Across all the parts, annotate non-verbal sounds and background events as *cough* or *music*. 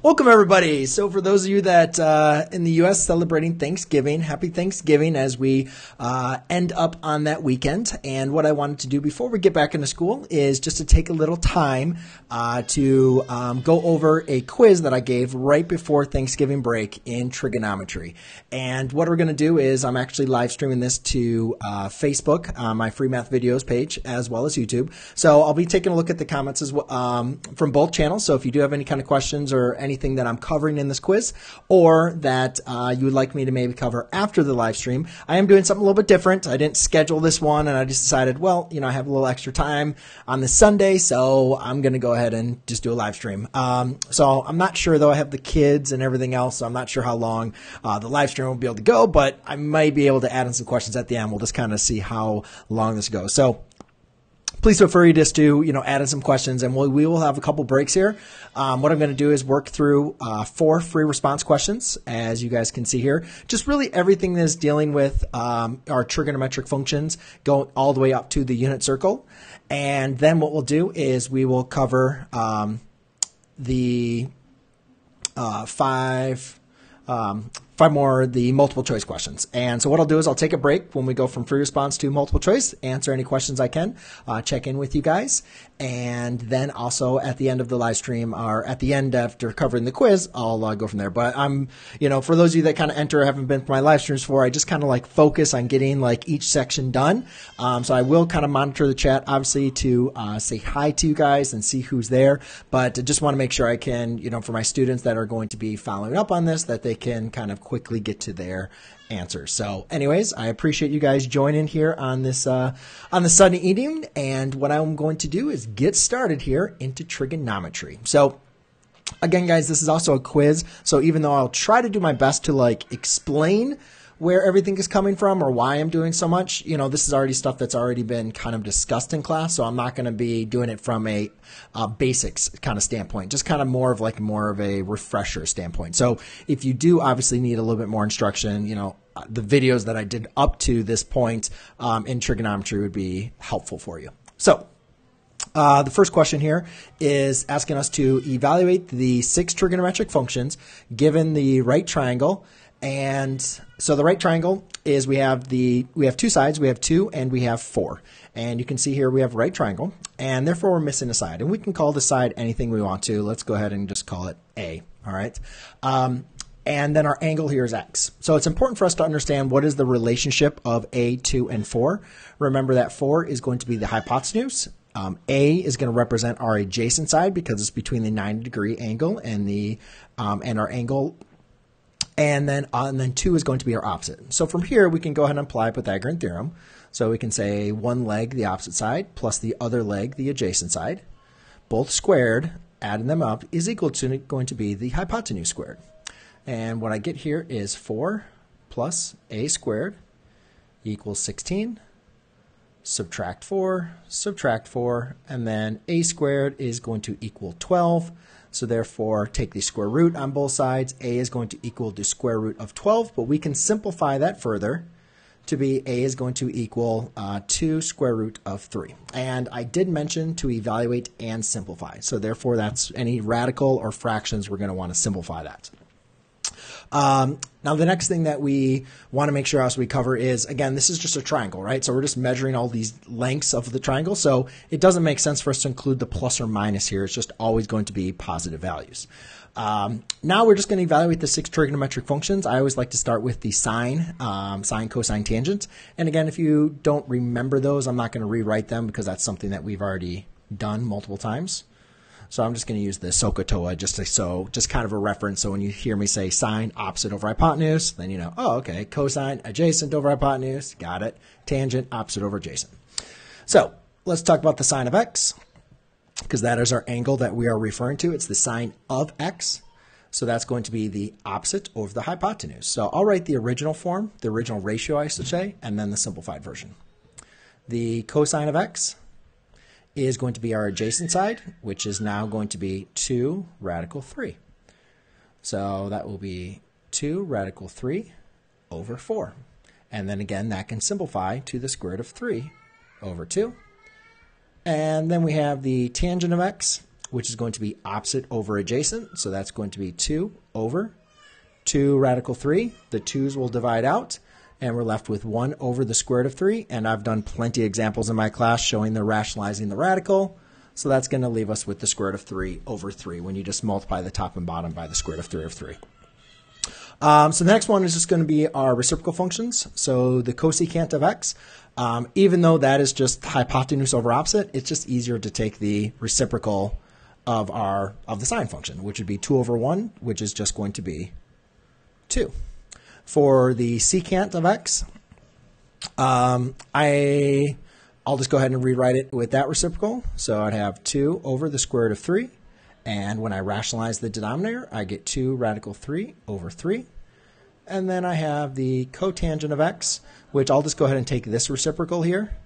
Welcome, everybody. So, for those of you that uh, in the U.S. celebrating Thanksgiving, happy Thanksgiving as we uh, end up on that weekend. And what I wanted to do before we get back into school is just to take a little time uh, to um, go over a quiz that I gave right before Thanksgiving break in trigonometry. And what we're going to do is I'm actually live streaming this to uh, Facebook, on my free math videos page, as well as YouTube. So, I'll be taking a look at the comments as well, um, from both channels. So, if you do have any kind of questions or anything that I'm covering in this quiz or that uh, you would like me to maybe cover after the live stream, I am doing something a little bit different. I didn't schedule this one and I just decided, well, you know, I have a little extra time on this Sunday, so I'm going to go ahead and just do a live stream. Um, so I'm not sure though. I have the kids and everything else, so I'm not sure how long uh, the live stream will be able to go, but I might be able to add in some questions at the end. We'll just kind of see how long this goes. So please feel free just to you know add in some questions and we'll, we will have a couple breaks here. Um, what i'm going to do is work through uh, four free response questions as you guys can see here. Just really everything that is dealing with um, our trigonometric functions going all the way up to the unit circle. And then what we'll do is we will cover um, the uh, five um, five more the multiple choice questions. And so what I'll do is I'll take a break when we go from free response to multiple choice, answer any questions I can, uh, check in with you guys, and then also at the end of the live stream or at the end after covering the quiz, I'll uh, go from there. But I'm, you know, for those of you that kind of enter, haven't been to my live streams before, I just kind of like focus on getting like each section done. Um, so I will kind of monitor the chat, obviously, to uh, say hi to you guys and see who's there. But I just want to make sure I can, you know, for my students that are going to be following up on this, that they can kind of quickly get to their answers. So, anyways, I appreciate you guys joining here on this uh, on the Sunday evening, and what I'm going to do is get started here into trigonometry. So. Again, guys, this is also a quiz. So even though I'll try to do my best to like explain where everything is coming from or why I'm doing so much. You know, this is already stuff that's already been kind of discussed in class, so I'm not going to be doing it from a uh, basics kind of standpoint, just kind of more of like more of a refresher standpoint. So if you do obviously need a little bit more instruction, you know, the videos that I did up to this point um, in trigonometry would be helpful for you. So uh, the first question here is asking us to evaluate the six trigonometric functions given the right triangle and so the right triangle is we have the we have two sides, we have two and we have four. And you can see here we have right triangle, and therefore we're missing a side. And we can call the side anything we want to. Let's go ahead and just call it A. All right. Um, and then our angle here is x. So it's important for us to understand what is the relationship of a, 2, and 4. Remember that 4 is going to be the hypotenuse. Um, a is going to represent our adjacent side because it's between the 90 degree angle and the um, and our angle and then uh, and then 2 is going to be our opposite. So from here, we can go ahead and apply Pythagorean theorem. So we can say one leg, the opposite side, plus the other leg, the adjacent side, both squared, adding them up, is equal to going to be the hypotenuse squared. And what I get here is 4 plus a squared equals 16. Subtract 4, subtract 4, and then a squared is going to equal 12. So therefore, take the square root on both sides. A is going to equal the square root of 12, but we can simplify that further to be A is going to equal uh, 2 square root of 3. And I did mention to evaluate and simplify. So therefore, that's any radical or fractions, we're going to want to simplify that. Um, now, the next thing that we want to make sure as we cover is again, this is just a triangle, right? So we're just measuring all these lengths of the triangle. So it doesn't make sense for us to include the plus or minus here. It's just always going to be positive values. Um, now we're just going to evaluate the six trigonometric functions. I always like to start with the sine, um, sine, cosine, tangent. And again, if you don't remember those, I'm not going to rewrite them because that's something that we've already done multiple times. So I'm just going to use the SOHCAHTOA just to, so just kind of a reference. So when you hear me say sine opposite over hypotenuse, then you know, oh, okay, cosine adjacent over hypotenuse, got it. Tangent opposite over adjacent. So let's talk about the sine of x because that is our angle that we are referring to. It's the sine of x. So that's going to be the opposite over the hypotenuse. So I'll write the original form, the original ratio, I should say, and then the simplified version. The cosine of x is going to be our adjacent side, which is now going to be 2 radical 3. So that will be 2 radical 3 over 4. And then again, that can simplify to the square root of 3 over 2. And then we have the tangent of x, which is going to be opposite over adjacent. So that's going to be 2 over 2 radical 3. The 2's will divide out, and we're left with 1 over the square root of 3. And I've done plenty of examples in my class showing the rationalizing the radical. So that's going to leave us with the square root of 3 over 3 when you just multiply the top and bottom by the square root of 3 of 3. Um, so the next one is just going to be our reciprocal functions. So the cosecant of x, um, even though that is just hypotenuse over opposite, it's just easier to take the reciprocal of our of the sine function, which would be 2 over 1, which is just going to be 2. For the secant of x, um, I, I'll just go ahead and rewrite it with that reciprocal. So I'd have 2 over the square root of 3 and when I rationalize the denominator, I get 2 radical 3 over 3. And then I have the cotangent of x, which I'll just go ahead and take this reciprocal here.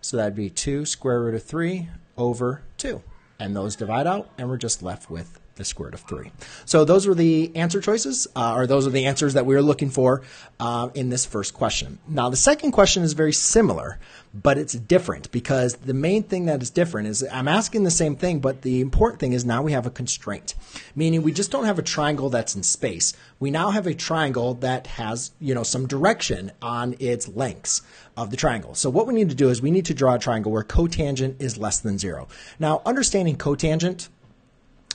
So that'd be 2 square root of 3 over 2. And those divide out, and we're just left with the square root of 3. So those were the answer choices, uh, or those are the answers that we were looking for uh, in this first question. Now, the second question is very similar, but it's different because the main thing that is different is I'm asking the same thing, but the important thing is now we have a constraint, meaning we just don't have a triangle that's in space. We now have a triangle that has, you know, some direction on its lengths of the triangle. So what we need to do is we need to draw a triangle where cotangent is less than zero. Now, understanding cotangent,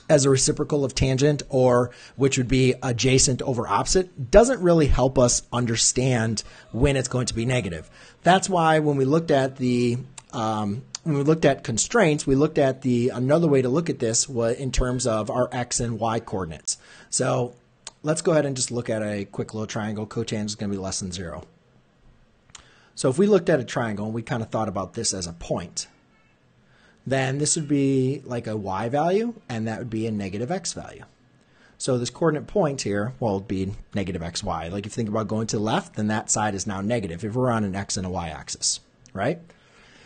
as a reciprocal of tangent or which would be adjacent over opposite doesn't really help us understand when it's going to be negative. That's why when we looked at the um, when we looked at constraints, we looked at the another way to look at this was in terms of our x and y coordinates. So let's go ahead and just look at a quick little triangle. Cotangent is going to be less than zero. So if we looked at a triangle and we kind of thought about this as a point, then this would be like a y value, and that would be a negative x value. So this coordinate point here, will be negative xy. Like if you think about going to the left, then that side is now negative if we're on an x and a y axis, right?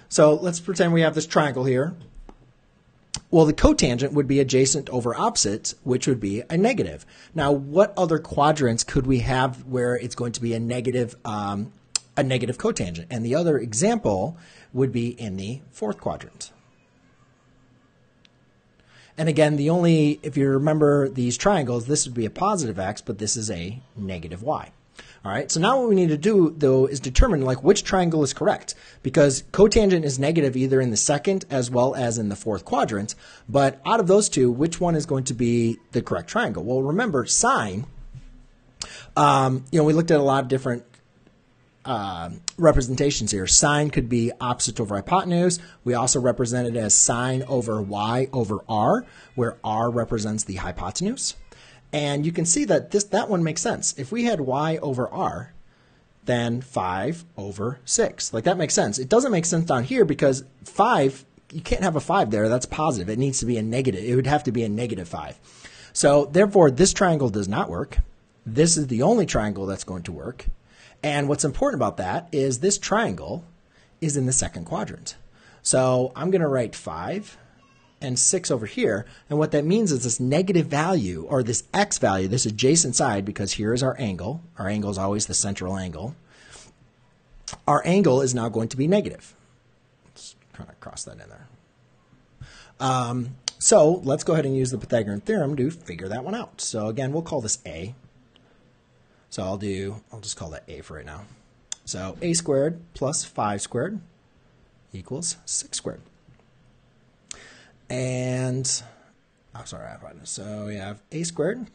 So let's pretend we have this triangle here. Well, the cotangent would be adjacent over opposite, which would be a negative. Now, what other quadrants could we have where it's going to be a negative, um, a negative cotangent? And the other example would be in the fourth quadrant. And again, the only, if you remember these triangles, this would be a positive x, but this is a negative y. All right, so now what we need to do, though, is determine like which triangle is correct because cotangent is negative either in the second as well as in the fourth quadrant. But out of those two, which one is going to be the correct triangle? Well, remember, sine, um, you know, we looked at a lot of different uh, representations here. Sine could be opposite over hypotenuse. We also represent it as sine over y over r, where r represents the hypotenuse. And you can see that this that one makes sense. If we had y over r, then 5 over 6. Like that makes sense. It doesn't make sense down here because 5, you can't have a 5 there. That's positive. It needs to be a negative. It would have to be a negative 5. So therefore, this triangle does not work. This is the only triangle that's going to work. And what's important about that is this triangle is in the second quadrant. So I'm going to write 5 and 6 over here. And what that means is this negative value, or this x value, this adjacent side, because here is our angle. Our angle is always the central angle. Our angle is now going to be negative. Let's kind of cross that in there. Um, so let's go ahead and use the Pythagorean theorem to figure that one out. So again, we'll call this A. So I'll do, I'll just call that a for right now. So a squared plus 5 squared equals 6 squared. And, I'm oh, sorry, I have So we have a squared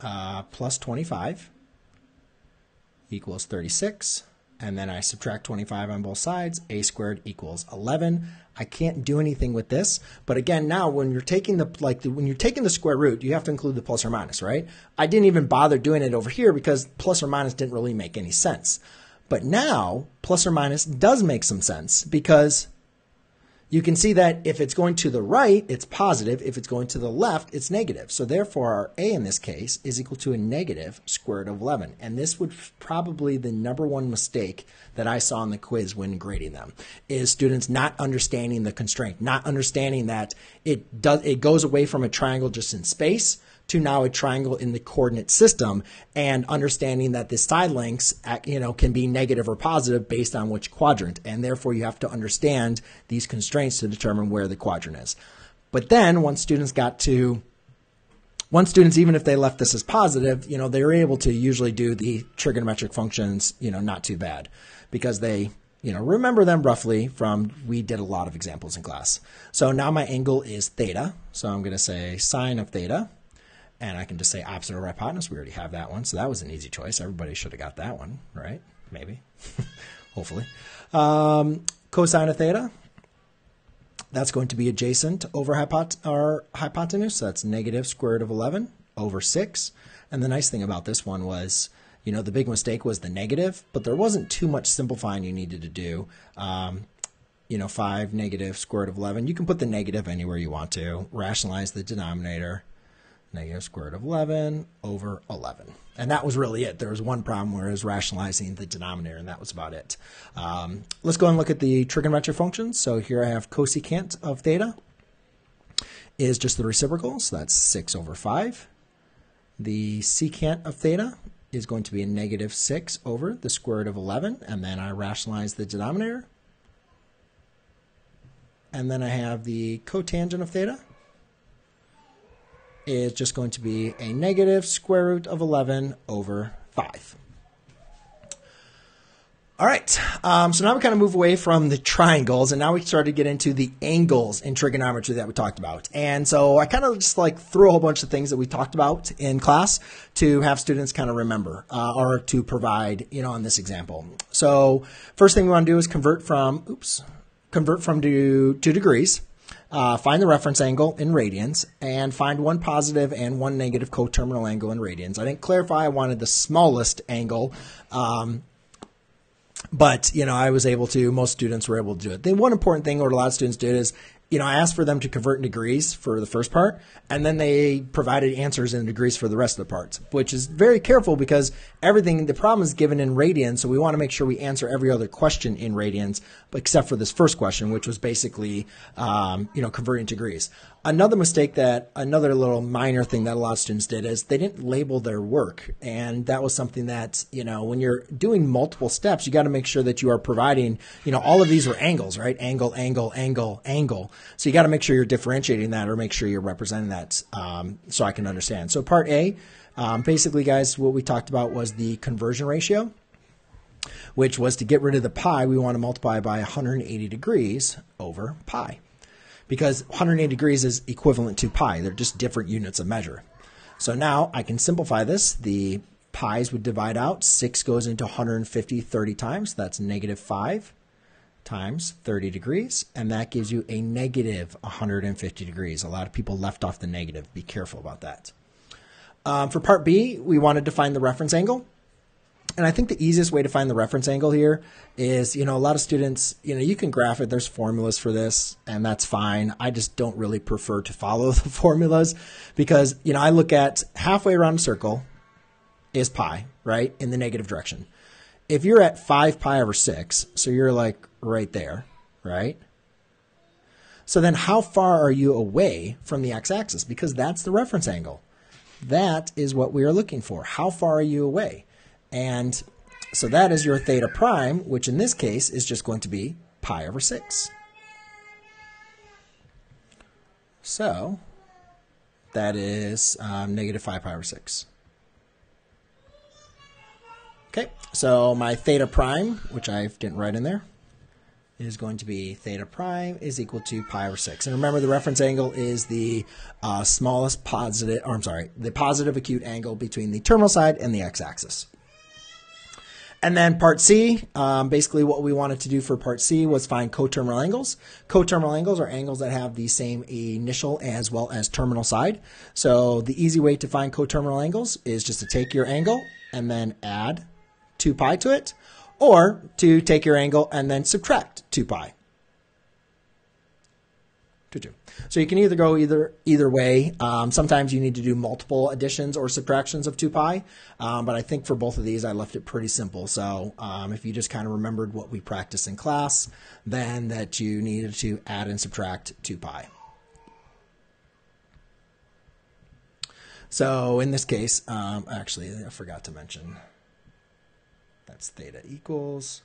uh, plus 25 equals 36 and then I subtract 25 on both sides, a squared equals 11. I can't do anything with this, but again, now when you're taking the like the, when you're taking the square root, you have to include the plus or minus, right? I didn't even bother doing it over here because plus or minus didn't really make any sense. But now plus or minus does make some sense because you can see that if it's going to the right, it's positive. If it's going to the left, it's negative. So therefore, our a in this case is equal to a negative square root of 11. And this would probably the number one mistake that I saw in the quiz when grading them is students not understanding the constraint, not understanding that it does it goes away from a triangle just in space to now a triangle in the coordinate system and understanding that the side lengths you know can be negative or positive based on which quadrant and therefore you have to understand these constraints to determine where the quadrant is But then once students got to once students, even if they left this as positive, you know, they were able to usually do the trigonometric functions, you know, not too bad because they, you know, remember them roughly from, we did a lot of examples in class. So now my angle is theta. So I'm going to say sine of theta. And I can just say opposite over hypotenuse. We already have that one. So that was an easy choice. Everybody should have got that one, right? Maybe. *laughs* Hopefully. Um, cosine of theta. That's going to be adjacent over hypot- hypotenuse. So that's negative square root of 11 over 6. And the nice thing about this one was, you know, the big mistake was the negative, but there wasn't too much simplifying you needed to do. Um, you know, 5 negative square root of 11. You can put the negative anywhere you want to. Rationalize the denominator. Negative square root of 11 over 11 and that was really it. There was one problem where it was rationalizing the denominator, and that was about it. Um, let's go and look at the trigonometric functions. So here I have cosecant of theta is just the reciprocal, so that's 6 over 5. The secant of theta is going to be a negative 6 over the square root of 11, and then I rationalize the denominator. And then I have the cotangent of theta is just going to be a negative square root of 11 over 5. All right, um, so now we kind of move away from the triangles, and now we start to get into the angles in trigonometry that we talked about. And so I kind of just like threw a whole bunch of things that we talked about in class to have students kind of remember uh, or to provide, you know, on this example. So first thing we want to do is convert from, oops, convert from to, to degrees. Uh, find the reference angle in radians and find one positive and one negative coterminal angle in radians. I didn't clarify I wanted the smallest angle. Um, but you know, I was able to. Most students were able to do it. The one important thing, what a lot of students did, is you know, I asked for them to convert in degrees for the first part, and then they provided answers in degrees for the rest of the parts, which is very careful because everything, the problem is given in radians, so we want to make sure we answer every other question in radians, except for this first question, which was basically, um, you know, converting degrees. Another mistake that, another little minor thing that a lot of students did is they didn't label their work. And that was something that, you know, when you're doing multiple steps, you got to make sure that you are providing, you know, all of these were angles, right? Angle, angle, angle, angle. So you got to make sure you're differentiating that or make sure you're representing that um, so I can understand. So part A, um, basically, guys, what we talked about was the conversion ratio which was to get rid of the pi, we want to multiply by 180 degrees over pi because 180 degrees is equivalent to pi. They're just different units of measure. So now I can simplify this. The pi's would divide out. 6 goes into 150 30 times. That's negative 5 times 30 degrees. And that gives you a negative 150 degrees. A lot of people left off the negative. Be careful about that. Um, for part B, we wanted to find the reference angle and I think the easiest way to find the reference angle here is, you know, a lot of students, you know, you can graph it. There's formulas for this, and that's fine. I just don't really prefer to follow *laughs* the formulas because, you know, I look at halfway around a circle is pi, right, in the negative direction. If you're at 5 pi over 6, so you're like right there, right? So then how far are you away from the x-axis? Because that's the reference angle. That is what we are looking for. How far are you away? And so that is your theta prime, which in this case is just going to be pi over 6. So that is um, negative 5 pi over 6. Okay, so my theta prime, which I didn't write in there, is going to be theta prime is equal to pi over 6. And remember, the reference angle is the uh, smallest positive, or I'm sorry, the positive acute angle between the terminal side and the x-axis. And then part C, um, basically what we wanted to do for part C was find coterminal angles. Coterminal angles are angles that have the same initial as well as terminal side. So the easy way to find coterminal angles is just to take your angle and then add 2 pi to it, or to take your angle and then subtract 2 pi. 2, 2. So you can either go either either way. Um, sometimes you need to do multiple additions or subtractions of 2 pi, um, but I think for both of these I left it pretty simple. So um, if you just kind of remembered what we practiced in class, then that you needed to add and subtract 2 pi. So in this case, um, actually I forgot to mention that's theta equals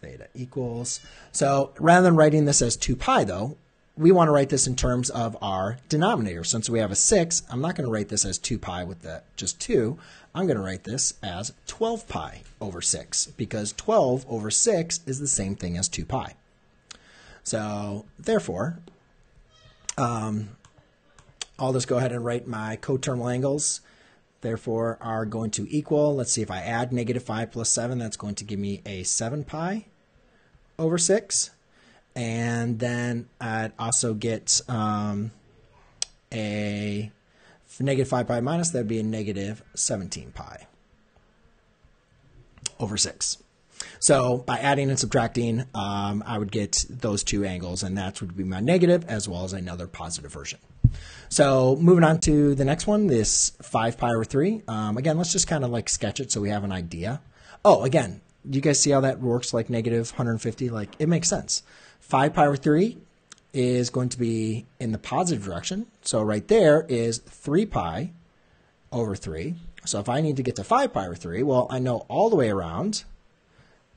theta equals. So rather than writing this as 2 pi though, we want to write this in terms of our denominator. Since we have a 6, I'm not going to write this as 2 pi with the, just 2. I'm going to write this as 12 pi over 6 because 12 over 6 is the same thing as 2 pi. So therefore, um, I'll just go ahead and write my coterminal angles. Therefore, are going to equal, let's see if I add negative 5 plus 7, that's going to give me a 7 pi over 6 and then I'd also get um, a negative 5 pi minus, that'd be a negative 17 pi over 6. So by adding and subtracting, um, I would get those two angles, and that would be my negative as well as another positive version. So moving on to the next one, this 5 pi over 3. Um, again, let's just kind of like sketch it so we have an idea. Oh, again, you guys see how that works like negative 150? Like it makes sense. 5 pi over 3 is going to be in the positive direction. So right there is 3 pi over 3. So if I need to get to 5 pi over 3, well, I know all the way around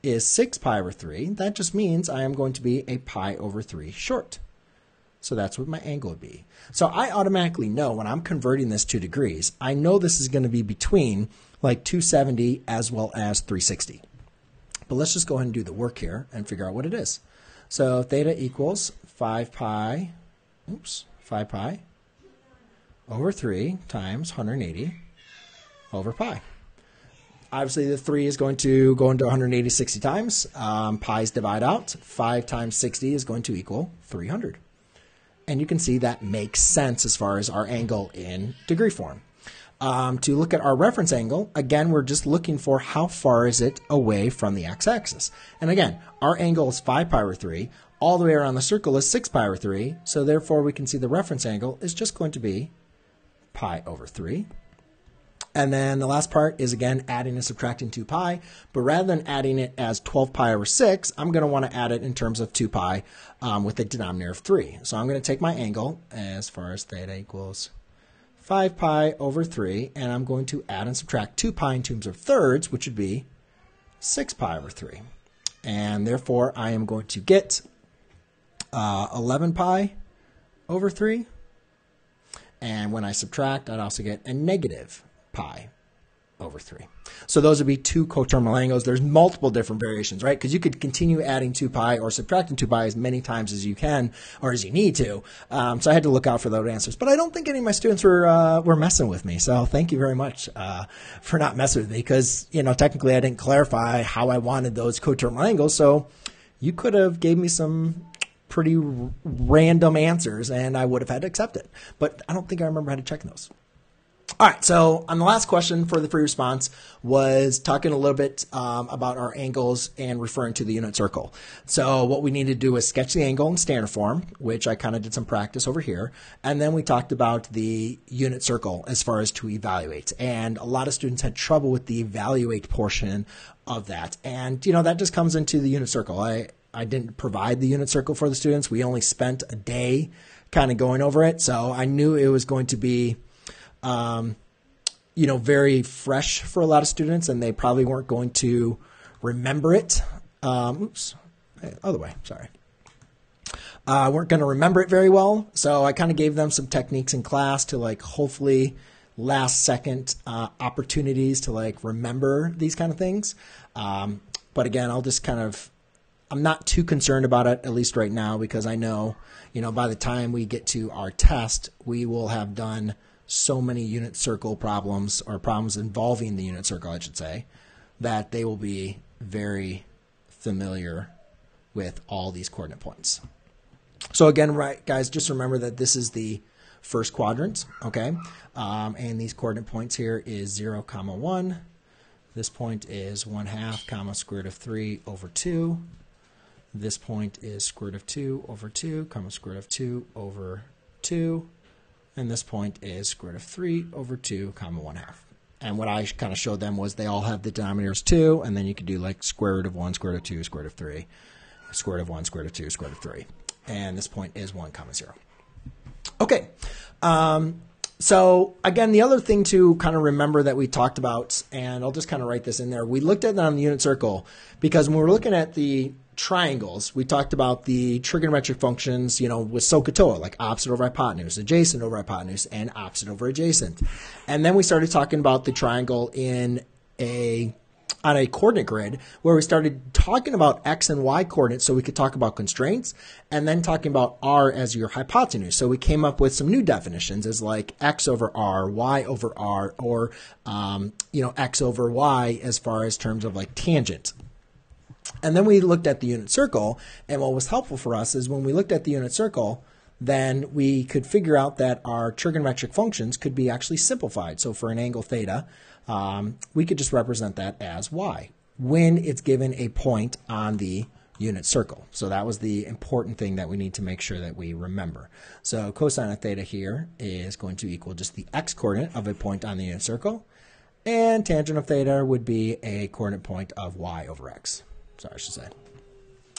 is 6 pi over 3. That just means I am going to be a pi over 3 short. So that's what my angle would be. So I automatically know when I'm converting this to degrees, I know this is going to be between like 270 as well as 360. But let's just go ahead and do the work here and figure out what it is. So theta equals 5 pi, oops, 5 pi over 3 times 180 over pi. Obviously, the 3 is going to go into 180 60 times. Um, pi's divide out. 5 times 60 is going to equal 300. And you can see that makes sense as far as our angle in degree form. Um, to look at our reference angle, again, we're just looking for how far is it away from the x-axis. And again, our angle is 5 pi over 3. All the way around the circle is 6 pi over 3. So therefore, we can see the reference angle is just going to be pi over 3. And then the last part is again adding and subtracting 2 pi. But rather than adding it as 12 pi over 6, I'm going to want to add it in terms of 2 pi um, with a denominator of 3. So I'm going to take my angle as far as theta equals 5 pi over 3, and I'm going to add and subtract 2 pi in terms of thirds, which would be 6 pi over 3. And therefore, I am going to get uh, 11 pi over 3. And when I subtract, I'd also get a negative pi over 3. So those would be two coterminal angles. There's multiple different variations, right? Because you could continue adding 2 pi or subtracting 2 pi as many times as you can or as you need to. Um, so I had to look out for those answers. But I don't think any of my students were uh, were messing with me. So thank you very much uh, for not messing with me because, you know, technically I didn't clarify how I wanted those coterminal angles. So you could have gave me some pretty random answers and I would have had to accept it. But I don't think I remember how to check those. All right, so on the last question for the free response was talking a little bit um, about our angles and referring to the unit circle. So what we need to do is sketch the angle in standard form, which I kind of did some practice over here, and then we talked about the unit circle as far as to evaluate. And a lot of students had trouble with the evaluate portion of that, and you know that just comes into the unit circle. I I didn't provide the unit circle for the students. We only spent a day kind of going over it, so I knew it was going to be um, you know, very fresh for a lot of students, and they probably weren't going to remember it. Um, oops, other way, sorry. Uh, weren't going to remember it very well, so I kind of gave them some techniques in class to like hopefully last second uh, opportunities to like remember these kind of things. Um, but again, I'll just kind of I'm not too concerned about it at least right now because I know you know by the time we get to our test, we will have done so many unit circle problems or problems involving the unit circle, I should say, that they will be very familiar with all these coordinate points. So again, right, guys, just remember that this is the first quadrant, okay? Um, and these coordinate points here is 0, comma 1. This point is 1 half, comma, square root of 3 over 2. This point is square root of 2 over 2, comma, square root of 2 over 2 and this point is square root of 3 over 2 comma 1 half. And what I kind of showed them was they all have the denominators 2, and then you could do like square root of 1, square root of 2, square root of 3, square root of 1, square root of 2, square root of 3. And this point is 1 comma 0. Okay. Um, so again, the other thing to kind of remember that we talked about, and I'll just kind of write this in there. We looked at that on the unit circle because when we were looking at the triangles, we talked about the trigonometric functions, you know, with SOHCAHTOA, like opposite over hypotenuse, adjacent over hypotenuse, and opposite over adjacent. And then we started talking about the triangle in a on a coordinate grid where we started talking about x and y coordinates so we could talk about constraints and then talking about r as your hypotenuse. So we came up with some new definitions as like x over r, y over r, or um, you know x over y as far as terms of like tangent. And then we looked at the unit circle, and what was helpful for us is when we looked at the unit circle, then we could figure out that our trigonometric functions could be actually simplified. So for an angle theta, um, we could just represent that as y when it's given a point on the unit circle. So that was the important thing that we need to make sure that we remember. So cosine of theta here is going to equal just the x coordinate of a point on the unit circle, and tangent of theta would be a coordinate point of y over x. Sorry, I should say.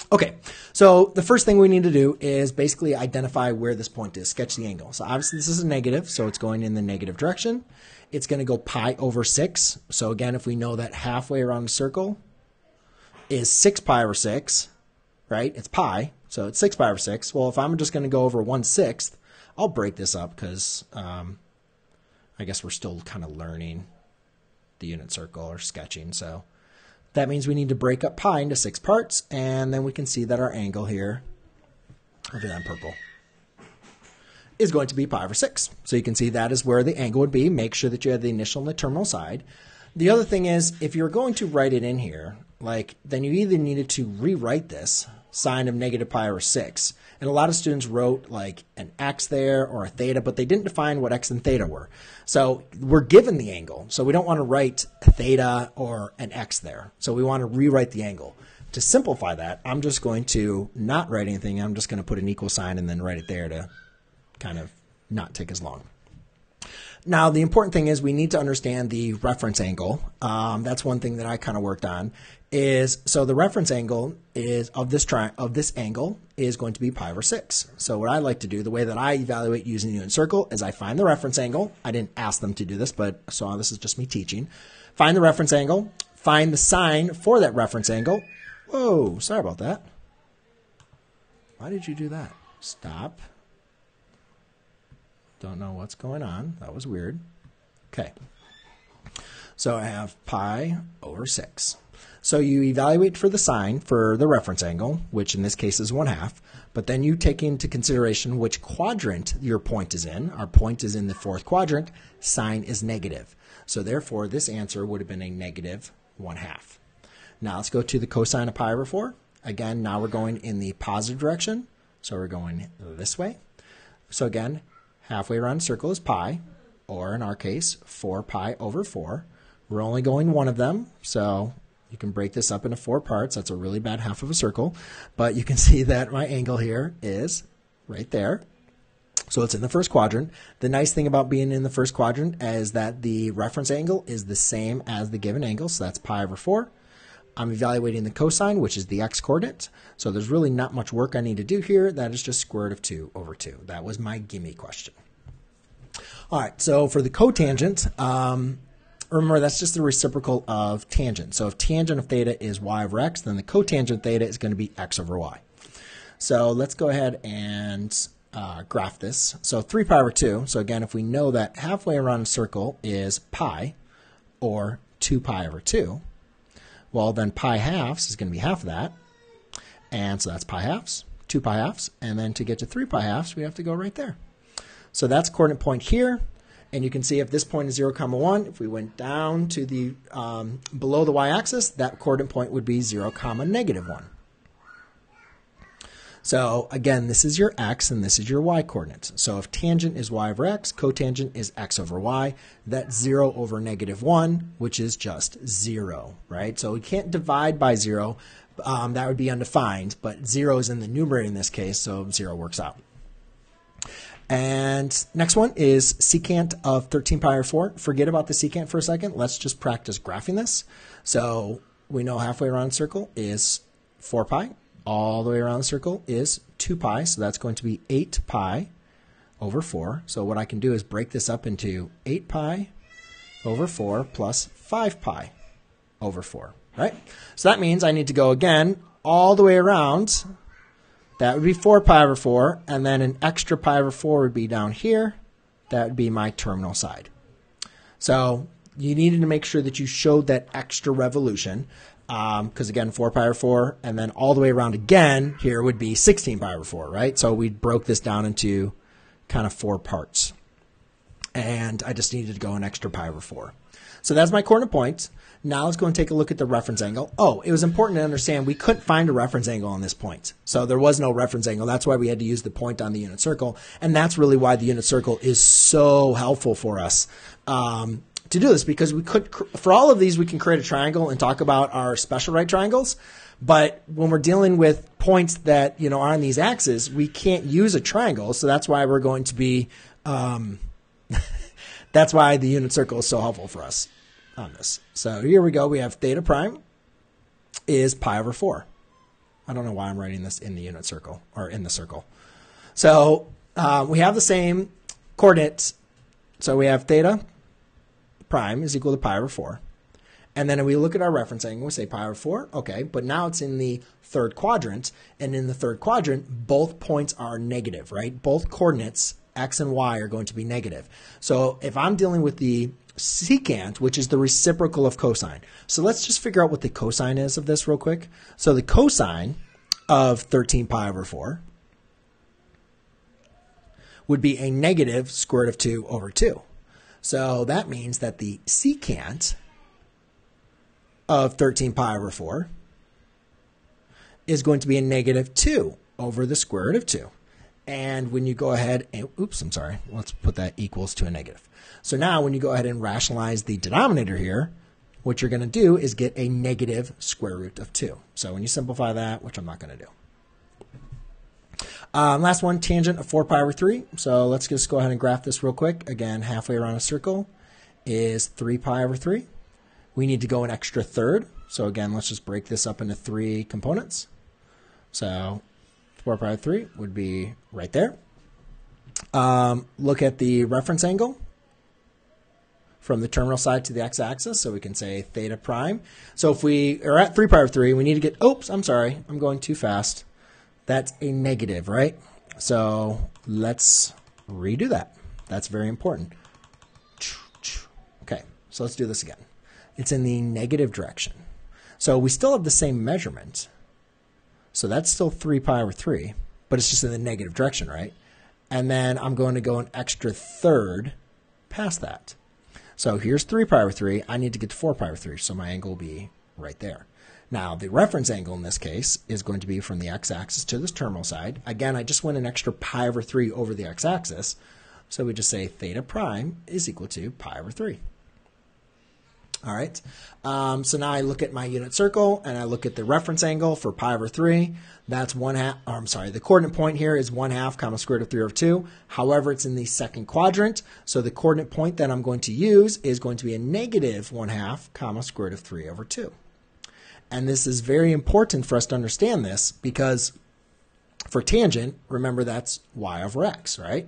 Okay, so the first thing we need to do is basically identify where this point is, sketch the angle. So obviously this is a negative, so it's going in the negative direction. It's going to go pi over 6. So again, if we know that halfway around the circle is 6 pi over 6, right? It's pi, so it's 6 pi over 6. Well, if I'm just going to go over 1 sixth, I'll break this up because um, I guess we're still kind of learning the unit circle or sketching. So that means we need to break up pi into six parts, and then we can see that our angle here, I'll do that in purple, is going to be pi over 6. So you can see that is where the angle would be. Make sure that you have the initial and the terminal side. The other thing is, if you're going to write it in here, like, then you either needed to rewrite this sine of negative pi over 6. And a lot of students wrote like an x there or a theta, but they didn't define what x and theta were. So we're given the angle. So we don't want to write theta or an x there. So we want to rewrite the angle. To simplify that, I'm just going to not write anything. I'm just going to put an equal sign and then write it there to kind of not take as long. Now, the important thing is we need to understand the reference angle. Um, that's one thing that I kind of worked on. Is so the reference angle is of this tri- of this angle is going to be pi over six. So what I like to do, the way that I evaluate using the unit circle, is I find the reference angle. I didn't ask them to do this, but so this is just me teaching. Find the reference angle. Find the sine for that reference angle. Whoa, sorry about that. Why did you do that? Stop. Don't know what's going on. That was weird. Okay. So I have pi over 6. So you evaluate for the sine for the reference angle, which in this case is 1 half, but then you take into consideration which quadrant your point is in. Our point is in the fourth quadrant. sine is negative. So therefore, this answer would have been a negative 1 half. Now let's go to the cosine of pi over 4. Again, now we're going in the positive direction. So we're going this way. So again, halfway around a circle is pi, or in our case, 4 pi over 4. We're only going one of them, so you can break this up into four parts. That's a really bad half of a circle, but you can *laughs* see that my angle here is right there. So it's in the first quadrant. The nice thing about being in the first quadrant is that the reference angle is the same as the given angle, so that's pi over 4. I'm evaluating the cosine, which is the x coordinate. So there's really not much work I need to do here. That is just square root of 2 over 2. That was my gimme question. All right, so for the cotangent, um, remember that's just the reciprocal of tangent. So if tangent of theta is y over x, then the cotangent theta is going to be x over y. So let's go ahead and uh, graph this. So 3 pi over 2. So again, if we know that halfway around a circle is pi, or 2 pi over 2, well, then pi halves is going to be half of that. And so that's pi halves, 2 pi halves. And then to get to 3 pi halves, we have to go right there. So that's coordinate point here. And you can see if this point is 0, comma 1, if we went down to the um, below the y-axis, that coordinate point would be 0, comma negative 1. So again, this is your x and this is your y coordinates. So if tangent is y over x, cotangent is x over y. That's 0 over negative 1, which is just 0, right? So we can't divide by 0. Um, that would be undefined, but 0 is in the numerator in this case, so 0 works out. And next one is secant of 13 pi over 4. Forget about the secant for a second. Let's just practice graphing this. So we know halfway around the circle is 4 pi all the way around the circle is 2 pi, so that's going to be 8 pi over 4. So what I can do is break this up into 8 pi over 4 plus 5 pi over 4, right? So that means I need to go again all the way around, that would be 4 pi over 4, and then an extra pi over 4 would be down here. That would be my terminal side. So you needed to make sure that you showed that extra revolution because um, again, 4 pi over 4, and then all the way around again here would be 16 pi over 4, right? So we broke this down into kind of four parts. And I just needed to go an extra pi over 4. So that's my coordinate point. Now let's go and take a look at the reference angle. Oh, it was important to understand we couldn't find a reference angle on this point. So there was no reference angle. That's why we had to use the point on the unit circle. And that's really why the unit circle is so helpful for us. Um, to do this because we could, for all of these, we can create a triangle and talk about our special right triangles. But when we're dealing with points that you know are on these axes, we can't use a triangle. So that's why we're going to be. Um, *laughs* that's why the unit circle is so helpful for us on this. So here we go. We have theta prime is pi over 4. I don't know why I'm writing this in the unit circle or in the circle. So uh, we have the same coordinates. So we have theta prime is equal to pi over 4. And then we look at our reference angle, we say pi over 4. Okay, but now it's in the third quadrant. And in the third quadrant, both points are negative, right? Both coordinates, x and y, are going to be negative. So if I'm dealing with the secant, which is the reciprocal of cosine. So let's just figure out what the cosine is of this real quick. So the cosine of 13 pi over 4 would be a negative square root of 2 over 2. So that means that the secant of 13 pi over 4 is going to be a negative 2 over the square root of 2. And when you go ahead and, oops, I'm sorry, let's put that equals to a negative. So now when you go ahead and rationalize the denominator here, what you're going to do is get a negative square root of 2. So when you simplify that, which I'm not going to do. Um, last one, tangent of 4 pi over 3. So let's just go ahead and graph this real quick. Again, halfway around a circle is 3 pi over 3. We need to go an extra third. So again, let's just break this up into three components. So 4 pi over 3 would be right there. Um, look at the reference angle from the terminal side to the x-axis. So we can say theta prime. So if we are at 3 pi over 3, we need to get, oops, I'm sorry, I'm going too fast. That's a negative, right? So let's redo that. That's very important. Okay, so let's do this again. It's in the negative direction. So we still have the same measurement. So that's still 3 pi over 3, but it's just in the negative direction, right? And then I'm going to go an extra third past that. So here's 3 pi over 3. I need to get to 4 pi over 3, so my angle will be right there. Now, the reference angle in this case is going to be from the x-axis to this terminal side. Again, I just went an extra pi over 3 over the x-axis. So we just say theta prime is equal to pi over 3. All right. Um, so now I look at my unit circle and I look at the reference angle for pi over 3. That's 1 half, or I'm sorry, the coordinate point here is 1 half comma square root of 3 over 2. However, it's in the second quadrant. So the coordinate point that I'm going to use is going to be a negative 1 half comma square root of 3 over 2. And this is very important for us to understand this because for tangent, remember that's y over x, right?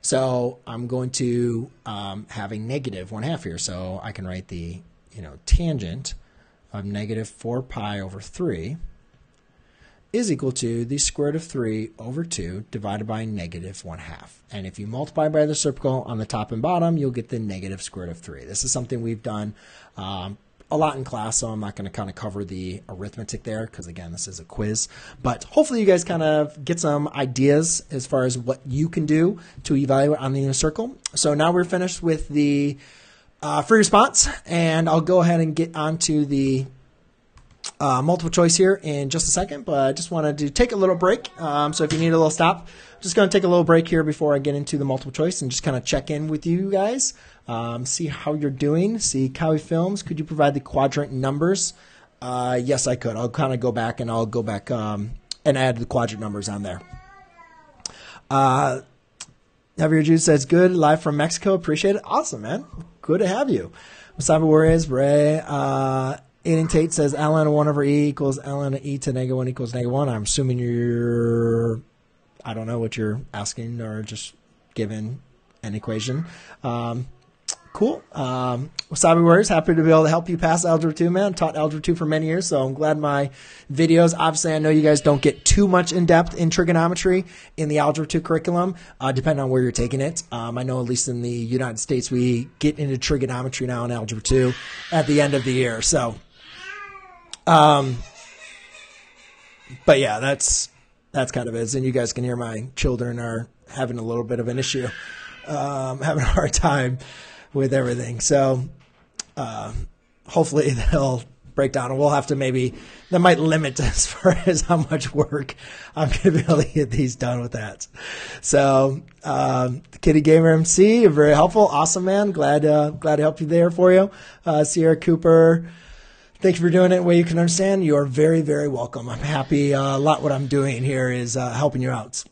So I'm going to um, have a negative 1 half here. So I can write the you know, tangent of negative 4 pi over 3 is equal to the square root of 3 over 2 divided by negative 1 half. And if you multiply by the reciprocal on the top and bottom, you'll get the negative square root of 3. This is something we've done um, a lot in class, so I'm not going to kind of cover the arithmetic there because, again, this is a quiz. But hopefully, you guys kind of get some ideas as far as what you can do to evaluate on the unit circle. So now we're finished with the uh, free response, and I'll go ahead and get onto the uh, multiple choice here in just a second, but I just wanted to take a little break. Um, so if you need a little stop, I'm just going to take a little break here before I get into the multiple choice and just kind of check in with you guys, um, see how you're doing, see Cowie Films. Could you provide the quadrant numbers? Uh, yes, I could. I'll kind of go back and I'll go back um, and add the quadrant numbers on there. Uh, Jude says, good, live from Mexico. Appreciate it. Awesome, man good to have you. Mustafa Warriors, Ray, uh, Aiden Tate says ln 1 over e equals ln e to negative 1 equals negative 1. I'm assuming you're, I don't know what you're asking or just given an equation. Um, cool. Um, Wasabi Warriors, happy to be able to help you pass Algebra 2, man. Taught Algebra 2 for many years, so I'm glad my videos, obviously I know you guys don't get too much in depth in trigonometry in the Algebra 2 curriculum, uh, depending on where you're taking it. Um, I know at least in the United States, we get into trigonometry now in Algebra 2 at the end of the year, so. Um, but yeah, that's, that's kind of it. And you guys can hear my children are having a little bit of an issue, um, *laughs* having a hard time with everything. So uh, hopefully *laughs* they'll break down, and we'll have to maybe that might limit *laughs* as far as how much work I'm going to be able to get these done with that. So um, Kitty Gamer MC, you're very helpful, awesome man. Glad uh, glad to help you there for you, uh, Sierra Cooper. Thank you for doing it way you can understand. You are very, very welcome. I'm happy. Uh, a lot what I'm doing here is uh, helping you out.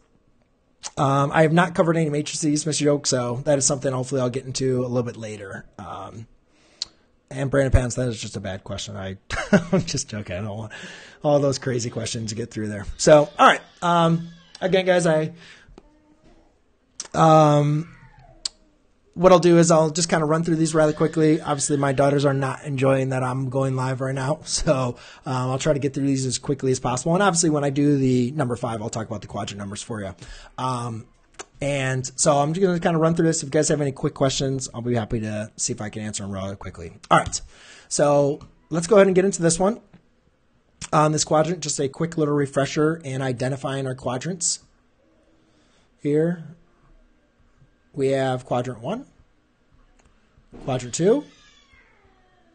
Um, I have not covered any matrices, Mr. Yoke, so that is something hopefully I'll get into a little bit later. Um, and Brandon Pants, that is just a bad question. I, *laughs* I'm just joking. I don't want all those crazy questions to get through there. So, all right. Um, again, guys, I um, what I'll do is I'll just kind of run through these rather quickly. Obviously, my daughters are not enjoying that I'm going live right now, *laughs* so um, I'll try to get through these as quickly as possible. And obviously, when I do the number five, I'll talk about the quadrant numbers for you. Um, and so I'm just going to kind of run through this. If you guys have any quick questions, I'll be happy to see if I can answer them rather quickly. All right, so let's go ahead and get into this one. On this quadrant, just a quick little refresher in identifying our quadrants. Here, we have quadrant one, quadrant two,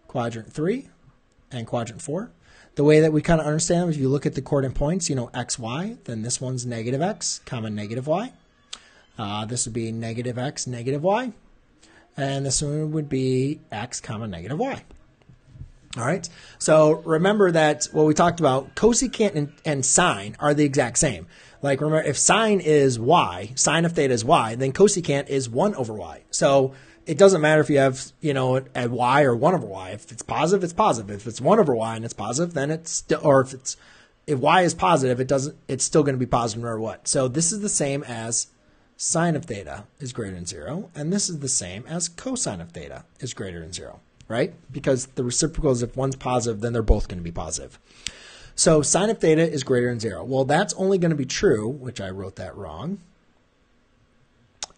quadrant three, and quadrant four. The way that we kind of understand them, if you look at the coordinate points, you know, x, y, then this one's negative x, comma negative y. Uh, this would be negative x, negative y. And this one would be x, comma negative y. All right. So remember that what we talked about, cosecant and, and sine are the exact same. Like remember, if sine is y, sine of theta is y, then cosecant is one over y. So it doesn't matter if you have, you know, a y or one over y. If it's positive, it's positive. If it's one over y and it's positive, then it's still, or if it's, if y is positive, it doesn't, it's still going to be positive no matter what. So this is the same as sine of theta is greater than zero, and this is the same as cosine of theta is greater than zero, right? Because the reciprocals, if one's positive, then they're both going to be positive. So sine of theta is greater than zero. Well, that's only going to be true, which I wrote that wrong.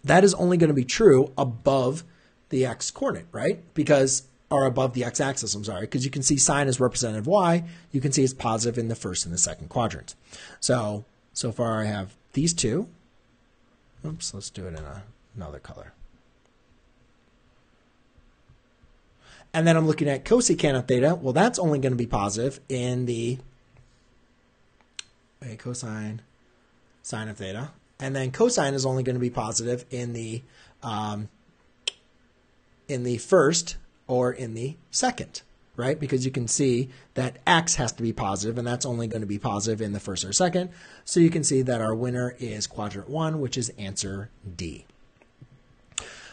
That is only going to be true above the x coordinate, right? Because, or above the x-axis, I'm sorry, because you can see sine is representative y. You can see it's positive in the first and the second quadrant. So, so far I have these two. Oops, let's do it in a, another color. And then I'm looking at cosecant of theta. Well, that's only going to be positive in the a cosine sine of theta. And then cosine is only going to be positive in the um, in the first or in the second, right? Because you can see that x has to be positive, and that's only going to be positive in the first or second. So you can see that our winner is quadrant one, which is answer D.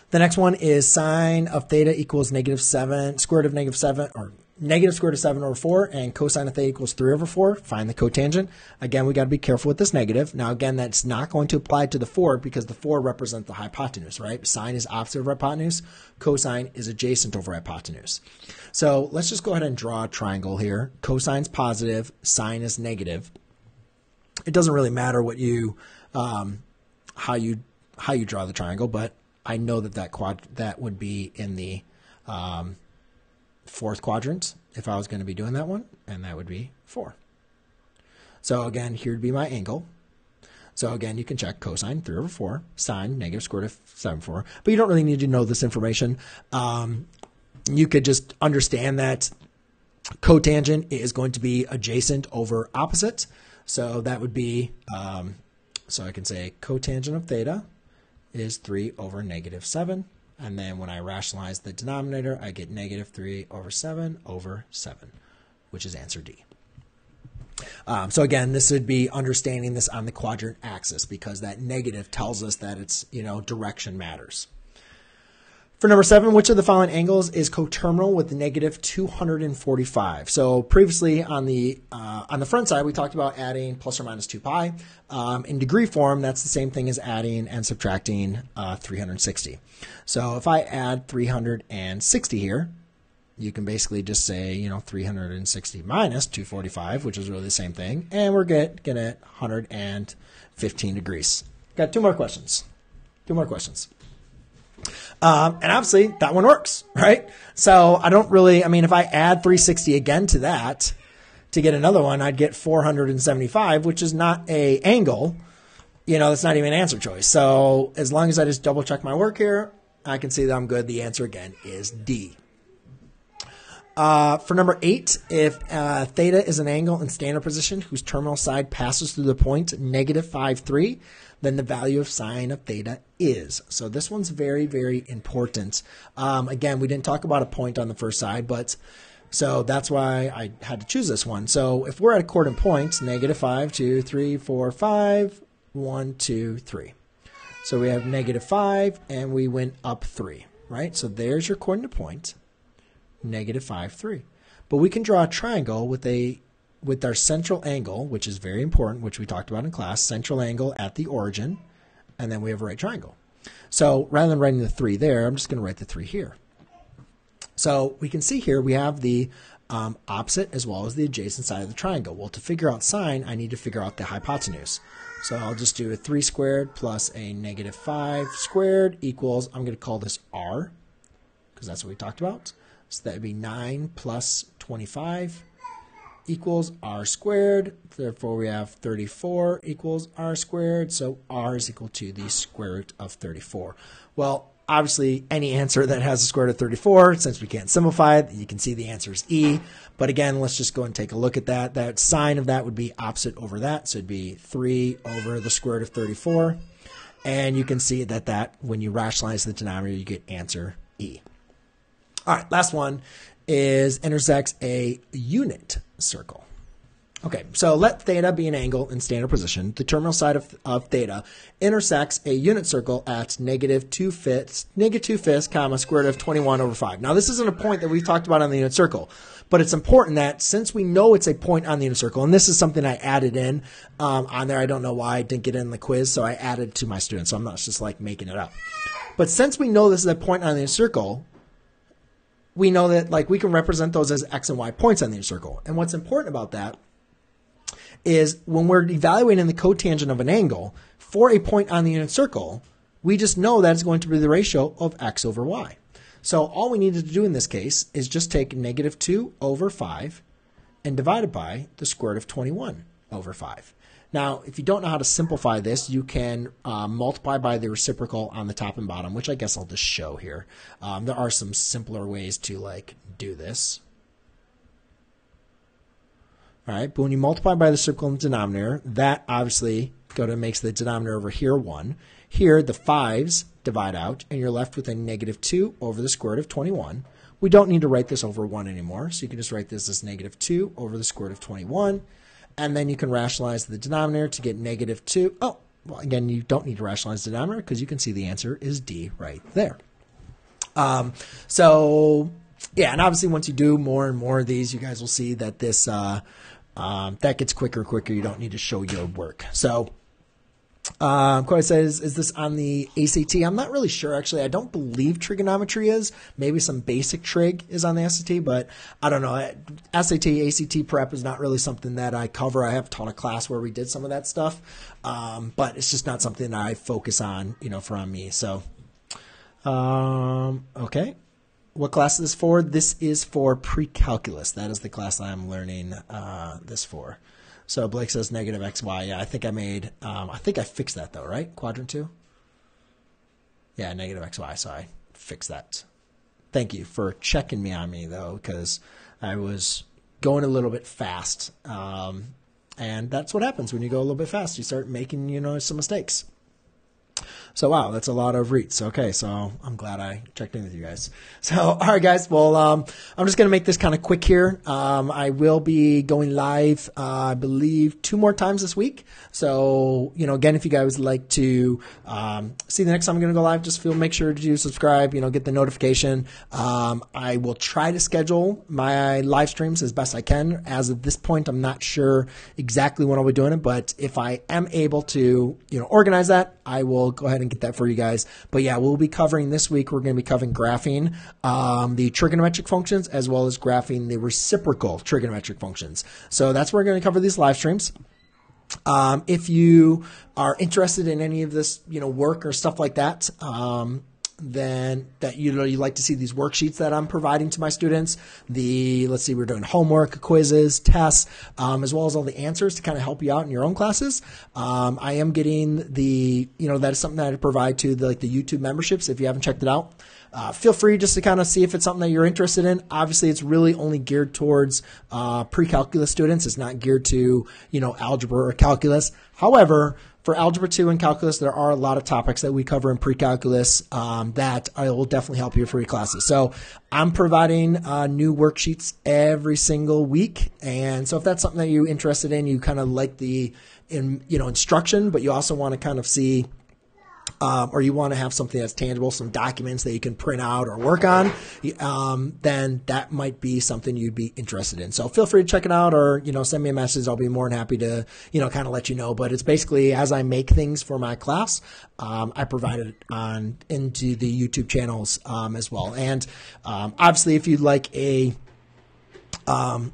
The next one is sine of theta equals negative 7, square root of negative 7, or negative square root of 7 over 4 and cosine of theta equals 3 over 4. Find the cotangent. Again, we got to be careful with this negative. Now, again, that's not going to apply to the 4 because the 4 represents the hypotenuse, right? Sine is opposite of hypotenuse. Cosine is adjacent over hypotenuse. So let's just go ahead and draw a triangle here. Cosine's positive, sine is negative. It doesn't really matter what you, um, how you, how you draw the triangle, but I know that that quad, that would be in the, um, fourth quadrant if I was going to be doing that one, and that would be 4. So again, here would be my angle. So again, you can check cosine 3 over 4, sine negative square root of 7 4. But you don't really need to know this information. Um, you could just understand that cotangent is going to be adjacent over opposite. So that would be, um, so I can say cotangent of theta is 3 over negative 7. And then when I rationalize the denominator, I get negative 3 over 7 over 7, which is answer D. Um, so again, this would be understanding this on the quadrant axis because that negative tells us that it's, you know, direction matters. For number seven, which of the following angles is coterminal with negative 245? So previously on the uh, on the front side, we talked about adding plus or minus 2 pi. Um, in degree form, that's the same thing as adding and subtracting uh, 360. So if I add 360 here, you can basically just say, you know, 360 minus 245, which is really the same thing, and we're get, get at 115 degrees. Got two more questions. Two more questions. Um, and obviously that one works, right? So I don't really, I mean, if I add 360 again to that to get another one, I'd get 475, which is not a angle. You know, that's not even an answer choice. So as long as I just double check my work here, I can see that I'm good. The answer again is D. Uh, for number eight, if uh, theta is an angle in standard position whose terminal side passes through the point negative 5, 3, then the value of sine of theta is. So this one's very, very important. Um, again, we didn't talk about a point on the first side, but so that's why I had to choose this one. So if we're at a coordinate point, negative 5, 2, 3, 4, 5, 1, 2, 3. So we have negative 5, and we went up 3, right? So there's your coordinate point, negative 5, 3. But we can draw a triangle with a with our central angle, which is very important, which we talked about in class, central angle at the origin, and then we have a right triangle. So rather than writing the 3 there, I'm just going to write the 3 here. So we can see here we have the um, opposite as well as the adjacent side of the triangle. Well, to figure out sine, I need to figure out the hypotenuse. So I'll just do a 3 squared plus a negative 5 squared equals, I'm going to call this r, because that's what we talked about. So that would be 9 plus 25 equals r squared. Therefore, we have 34 equals r squared. So r is equal to the square root of 34. Well, obviously, any answer that has a square root of 34, since we can't simplify it, you can see the answer is e. But again, let's just go and take a look at that. That sine of that would be opposite over that. So it'd be 3 over the square root of 34. And you can see that that when you rationalize the denominator, you get answer e. All right, last one is intersects a unit circle. Okay, so let theta be an angle in standard position. The terminal side of, of theta intersects a unit circle at negative 2 fifths, negative 2 fifths, comma, square root of 21 over 5. Now, this isn't a point that we've talked about on the unit circle, but it's important that since we know it's a point on the unit circle, and this is something I added in um, on there, I don't know why I didn't get in the quiz, so I added to my students, so I'm not just like making it up. But since we know this is a point on the unit circle, we know that like we can represent those as x and y points on the unit circle. And what's important about that is when we're evaluating the cotangent of an angle for a point on the unit circle, we just know that it's going to be the ratio of x over y. So all we needed to do in this case is just take negative 2 over 5 and divide it by the square root of 21 over 5. Now, if you don't know how to simplify this, you can uh, multiply by the reciprocal on the top and bottom, which I guess I'll just show here. Um, there are some simpler ways to like do this. All right, but when you multiply by the reciprocal in the denominator, that obviously go to makes the denominator over here 1. Here, the 5s divide out, and you're left with a negative 2 over the square root of 21. We don't need to write this over 1 anymore, so you can just write this as negative 2 over the square root of 21 and then you can rationalize the denominator to get negative 2. Oh, well, again, you don't need to rationalize the denominator because you can see the answer is D right there. Um, so, yeah, and obviously once you do more and more of these, you guys will see that this uh, um, that gets quicker and quicker. You don't need to show your work. So um, Corey says, is this on the ACT? I'm not really sure, actually. I don't believe trigonometry is. Maybe some basic trig is on the SAT, but I don't know. SAT, ACT prep is not really something that I cover. I have taught a class where we did some of that stuff, um, but it's just not something I focus on, you know, for me. So, um, okay. What class is this for? This is for pre-calculus. That is the class I'm learning uh, this for. So Blake says negative xy. Yeah, I think I made. Um, I think I fixed that though, right? Quadrant two. Yeah, negative xy. So I fixed that. Thank you for checking me on me though, because I was going a little bit fast. Um, and that's what happens when you go a little bit fast. You start making you know some mistakes. So wow, that's a lot of REITs. Okay, so I'm glad I checked in with you guys. *laughs* So all right, guys. Well, um, I'm just gonna make this kind of quick here. Um, I will be going live, uh, I believe, two more times this week. So you know, again, if you guys would like to um, see the next time I'm gonna go live, just feel make sure to subscribe. You know, get the notification. Um, I will try to schedule my live streams as best I can. As of this point, I'm not sure exactly when I'll be doing it, but if I am able to, you know, organize that, I will go ahead and get that for you guys. But yeah, we'll be covering this week. We're going to be covering graphing um, the trigonometric functions as well as graphing the reciprocal trigonometric functions. So that's where we're going to cover these live streams. Um, if you are interested in any of this, you know, work or stuff like that, um, then that you know you like to see these worksheets that I'm providing to my students. The let's see, we're doing homework, quizzes, tests, um, as well as all the answers to kind of help you out in your own classes. Um, I am getting the you know that is something that I provide to the, like the YouTube memberships. If you haven't checked it out, uh, feel free just to kind of see if it's something that you're interested in. Obviously, it's really only geared towards uh, pre-calculus students. It's not geared to you know algebra or calculus. However, for Algebra 2 and Calculus, there are a lot of topics that we cover in pre-calculus um, that I will definitely help you for your classes. So I'm providing uh, new worksheets every single week, and so if that's something that you're interested in, you kind of like the in you know instruction, but you also want to kind of see um, or you want to have something that's tangible, some documents that you can print out or work on, um, then that might be something you'd be interested in. So feel free to check it out or, you know, send me a message. I'll be more than happy to, you know, kind of let you know. But it's basically as I make things for my class, um, I provide it on into the YouTube channels um, as well. And um, obviously, if you'd like a um,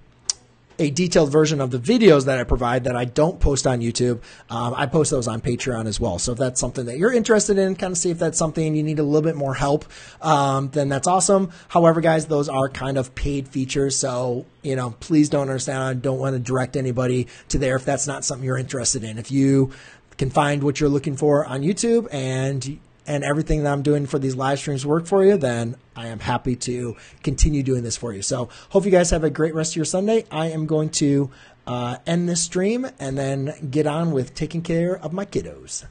a detailed version of the videos that I provide that I don't post on YouTube. Um, I post those on Patreon as well. So if that's something that you're interested in, kind of see if that's something you need a little bit more help, um, then that's awesome. However, guys, those are kind of paid features. So, you know, please don't understand. I don't want to direct anybody to there if that's not something you're interested in. If you can find what you're looking for on YouTube and and everything that I'm doing for these live streams work for you, then I am happy to continue doing this for you. So, hope you guys have a great rest of your Sunday. I am going to uh, end this stream and then get on with taking care of my kiddos.